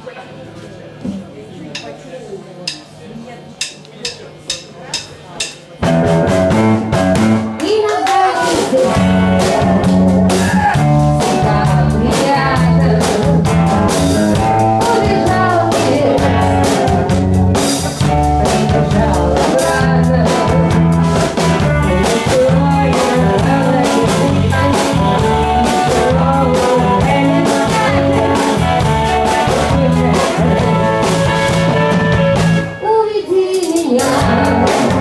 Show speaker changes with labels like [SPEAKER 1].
[SPEAKER 1] Thank you.
[SPEAKER 2] 新